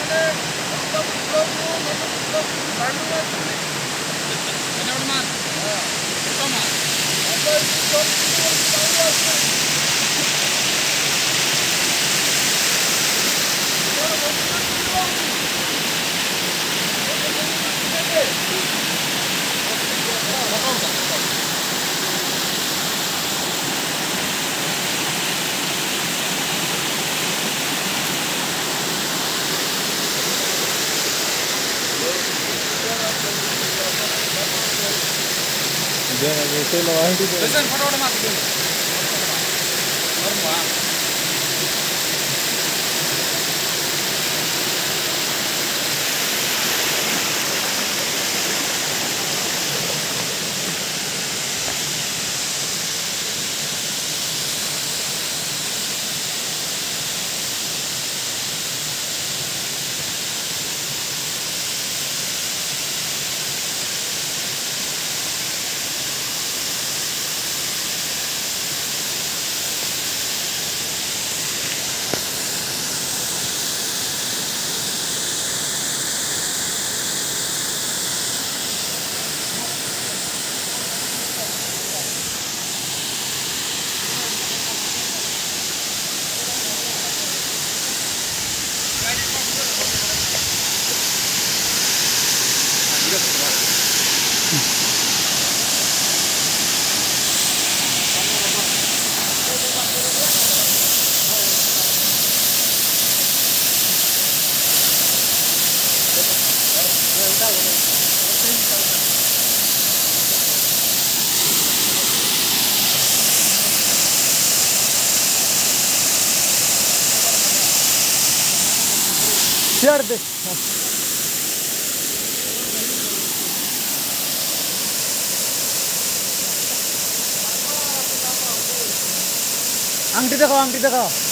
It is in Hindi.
पहले मतलब लोग मतलब लोग भांडू में चले अजोड़ मान हाँ तो मान अब इसको चालू है Thank you. जैसे लगाएँगे Yardım. Angkri dekho, angkri dekho.